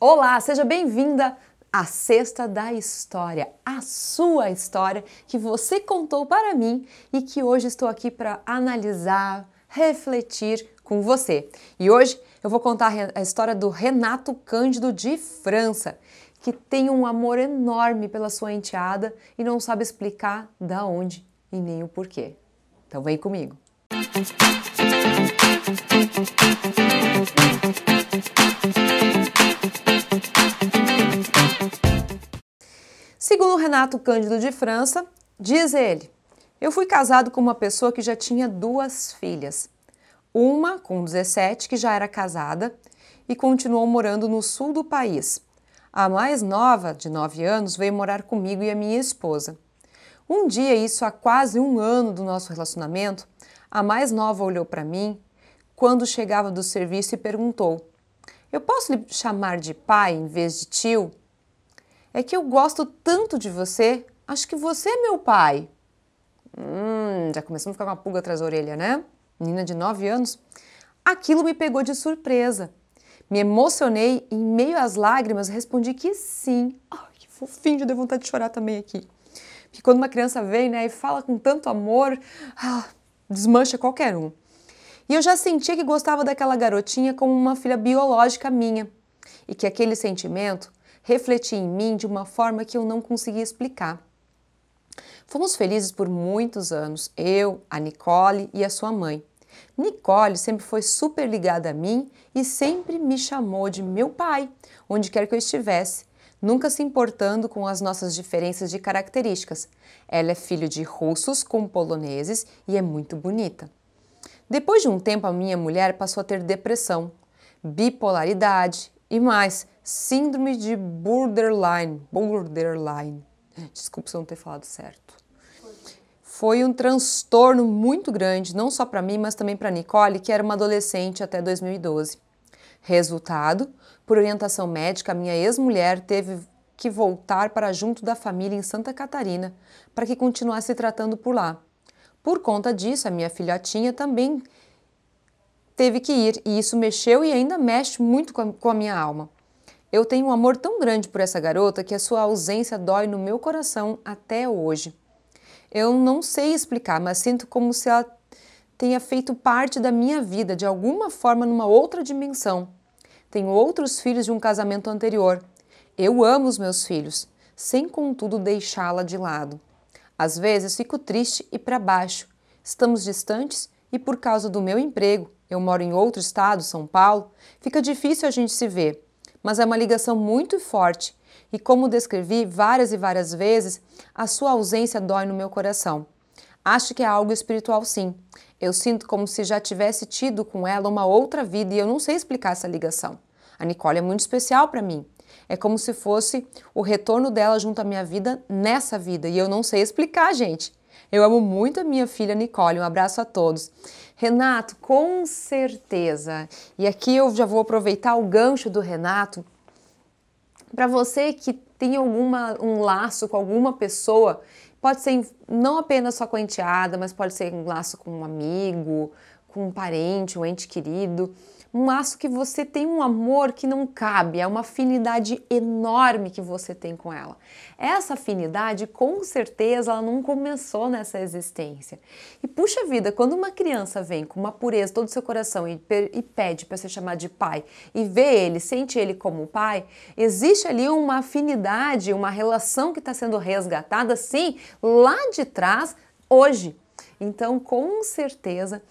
Olá, seja bem-vinda à Sexta da História, a sua história que você contou para mim e que hoje estou aqui para analisar, refletir com você. E hoje eu vou contar a história do Renato Cândido de França, que tem um amor enorme pela sua enteada e não sabe explicar da onde e nem o porquê. Então vem comigo. Segundo Renato Cândido de França, diz ele: Eu fui casado com uma pessoa que já tinha duas filhas. Uma com 17, que já era casada e continuou morando no sul do país. A mais nova, de 9 anos, veio morar comigo e a minha esposa. Um dia, isso há quase um ano do nosso relacionamento, a mais nova olhou para mim quando chegava do serviço e perguntou: Eu posso lhe chamar de pai em vez de tio? É que eu gosto tanto de você, acho que você é meu pai. Hum, já começamos a ficar com uma pulga atrás da orelha, né? Menina de 9 anos. Aquilo me pegou de surpresa. Me emocionei e, em meio às lágrimas, respondi que sim. Ai, que fofinho, deu vontade de chorar também aqui. Porque quando uma criança vem né, e fala com tanto amor, ah, desmancha qualquer um. E eu já sentia que gostava daquela garotinha como uma filha biológica minha. E que aquele sentimento refletia em mim de uma forma que eu não conseguia explicar. Fomos felizes por muitos anos, eu, a Nicole e a sua mãe. Nicole sempre foi super ligada a mim e sempre me chamou de meu pai, onde quer que eu estivesse, nunca se importando com as nossas diferenças de características. Ela é filha de russos com poloneses e é muito bonita. Depois de um tempo, a minha mulher passou a ter depressão, bipolaridade e mais, síndrome de borderline. Borderline. Desculpa se eu não ter falado certo. Foi um transtorno muito grande, não só para mim, mas também para Nicole, que era uma adolescente até 2012. Resultado, por orientação médica, minha ex-mulher teve que voltar para junto da família em Santa Catarina para que continuasse tratando por lá. Por conta disso, a minha filhotinha também teve que ir e isso mexeu e ainda mexe muito com a minha alma. Eu tenho um amor tão grande por essa garota que a sua ausência dói no meu coração até hoje. Eu não sei explicar, mas sinto como se ela tenha feito parte da minha vida de alguma forma numa outra dimensão. Tenho outros filhos de um casamento anterior. Eu amo os meus filhos, sem contudo deixá-la de lado. Às vezes fico triste e para baixo. Estamos distantes e por causa do meu emprego eu moro em outro estado, São Paulo, fica difícil a gente se ver, mas é uma ligação muito forte e, como descrevi várias e várias vezes, a sua ausência dói no meu coração. Acho que é algo espiritual, sim. Eu sinto como se já tivesse tido com ela uma outra vida e eu não sei explicar essa ligação. A Nicole é muito especial para mim. É como se fosse o retorno dela junto à minha vida nessa vida e eu não sei explicar, gente. Eu amo muito a minha filha Nicole. Um abraço a todos. Renato, com certeza. E aqui eu já vou aproveitar o gancho do Renato para você que tem alguma um laço com alguma pessoa, pode ser não apenas só com a enteada, mas pode ser um laço com um amigo, com um parente, um ente querido um laço que você tem um amor que não cabe, é uma afinidade enorme que você tem com ela. Essa afinidade, com certeza, ela não começou nessa existência. E puxa vida, quando uma criança vem com uma pureza todo o seu coração e, e pede para ser chamado de pai e vê ele, sente ele como pai, existe ali uma afinidade, uma relação que está sendo resgatada, sim, lá de trás, hoje. Então, com certeza,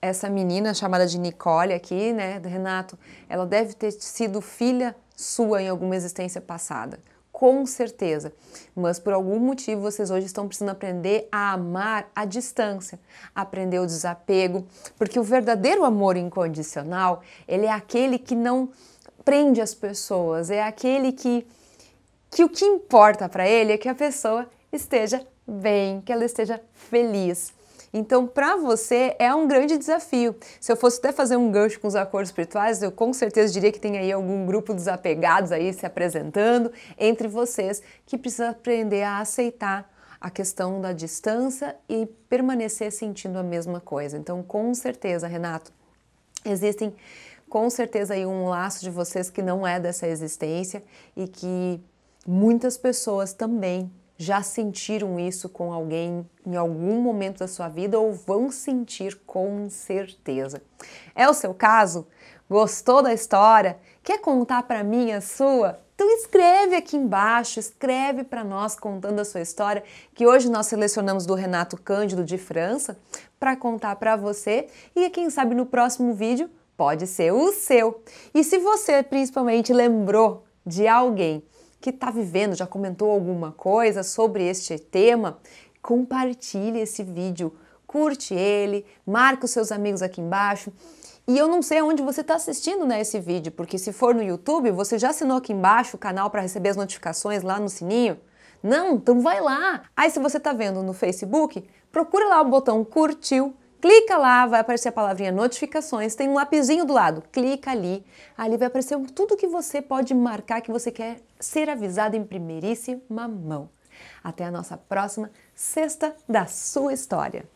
essa menina chamada de Nicole aqui, né, Renato, ela deve ter sido filha sua em alguma existência passada. Com certeza. Mas por algum motivo vocês hoje estão precisando aprender a amar à distância, aprender o desapego, porque o verdadeiro amor incondicional, ele é aquele que não prende as pessoas, é aquele que que o que importa para ele é que a pessoa esteja bem, que ela esteja feliz. Então, para você é um grande desafio. Se eu fosse até fazer um gancho com os acordos espirituais, eu com certeza diria que tem aí algum grupo desapegados aí se apresentando entre vocês que precisa aprender a aceitar a questão da distância e permanecer sentindo a mesma coisa. Então, com certeza, Renato, existem com certeza aí um laço de vocês que não é dessa existência e que muitas pessoas também já sentiram isso com alguém em algum momento da sua vida ou vão sentir com certeza. É o seu caso? Gostou da história? Quer contar para mim a sua? Então escreve aqui embaixo, escreve para nós contando a sua história, que hoje nós selecionamos do Renato Cândido de França para contar para você e quem sabe no próximo vídeo pode ser o seu. E se você principalmente lembrou de alguém que está vivendo, já comentou alguma coisa sobre este tema, compartilhe esse vídeo, curte ele, marque os seus amigos aqui embaixo. E eu não sei onde você está assistindo né, esse vídeo, porque se for no YouTube, você já assinou aqui embaixo o canal para receber as notificações lá no sininho? Não? Então vai lá! Aí se você está vendo no Facebook, procura lá o botão curtiu, clica lá, vai aparecer a palavrinha notificações, tem um lapisinho do lado, clica ali, ali vai aparecer tudo que você pode marcar que você quer ser avisado em primeiríssima mão. Até a nossa próxima sexta da sua história.